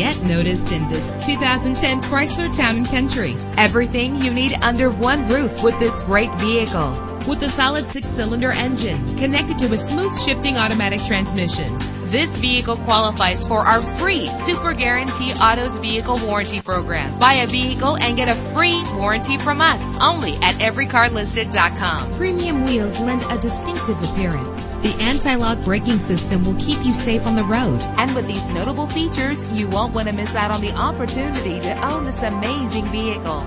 Get noticed in this 2010 Chrysler Town & Country. Everything you need under one roof with this great vehicle. With a solid six-cylinder engine connected to a smooth shifting automatic transmission. This vehicle qualifies for our free Super Guarantee Autos Vehicle Warranty Program. Buy a vehicle and get a free warranty from us only at everycarlisted.com. Premium wheels lend a distinctive appearance. The anti-lock braking system will keep you safe on the road. And with these notable features, you won't want to miss out on the opportunity to own this amazing vehicle.